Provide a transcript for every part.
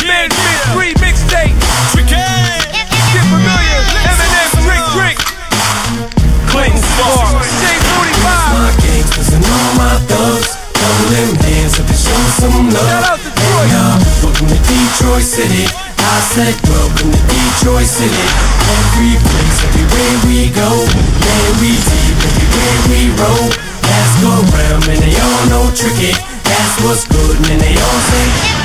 the Manfit 3 mixtape. Get familiar. Eminem, Trick, Trick. Clinton Sparks. J45. my gangsters and all my thugs. Throw them hands up and show some love. Shout out to Troy. Hey, y'all, welcome to Detroit City. I said welcome to Detroit City. Every place, everywhere we go. Man, we deep everywhere we roll. Ask around, man, they all know tricky. That's what's good, man, they all say.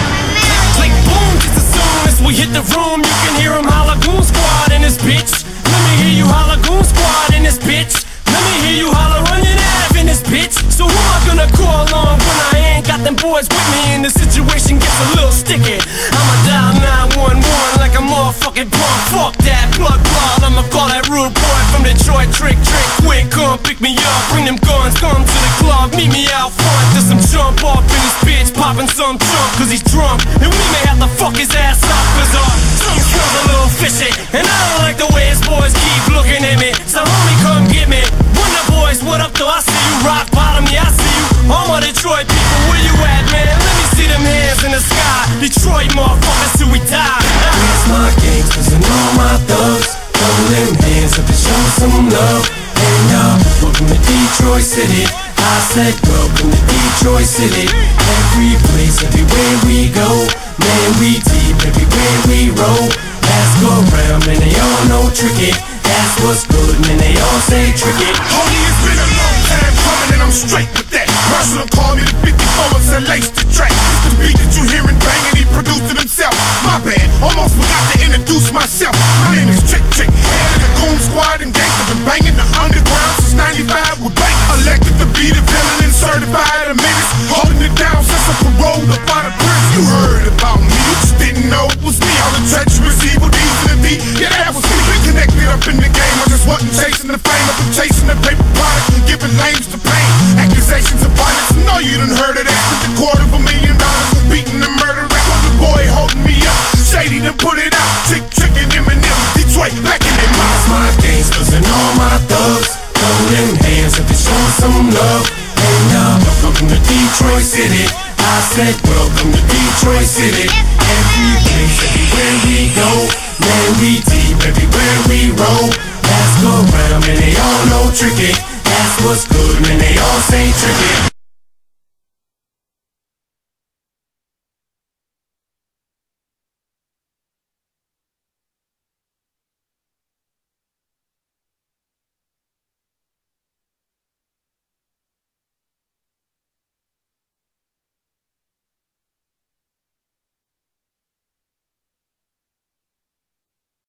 We hit the room, you can hear him holla goon squad in this bitch. Let me hear you holla goon squad in this bitch. Let me hear you holla running Ave in this bitch. So who am I gonna call on when I ain't got them boys with me and the situation gets a little sticky? I'ma dial 911 like a motherfucking punk. Fuck that plug plug. I'ma call that rude boy from Detroit. Trick, trick, quick, come pick me up. Bring them guns, come to the club. Meet me out front. There's some jump off in this bitch, popping some junk cause he's drunk. And we may have to fuck his ass up cause our drunk a little fishy. And I don't like the way his boys keep looking at me. So homie, come get me. Wonder boys, what up though? I see you rock bottom, yeah, I see you. All my Detroit people, where you at, man? Let me see them hands in the sky. Detroit motherfuckers till we die. It's my gangsters and all my thugs. Them hands up and show some love. Hey y'all, welcome to Detroit City. I said welcome to Detroit City. Every place, everywhere we go. Man, we deep everywhere we roll. Ask around, man, they all know tricky. That's what's good, man, they all say tricky. Homie, it's been a long time coming and I'm straight with that. Marshall called me the 54 and laced the track. It's the beat that you hearing banging, he produced it himself. My bad, almost forgot to introduce myself. Chasing the fame. I've been chasing the paper product and giving names to pain. Accusations of violence, I know you done heard of that. With the quarter of a million dollars beating and murder. Record the boy holding me up. Shady to put it out. Chick, chick, M&M. and Eminem. Detroit, in their mouth. It's my gangsters and all my thugs. Them hands up and show some love. Hey y'all, welcome to Detroit City. I said welcome to Detroit City. Every place, everywhere we go. Man, we deep everywhere we roll. Man, they all know tricky. That's what's good, man, they all say tricky.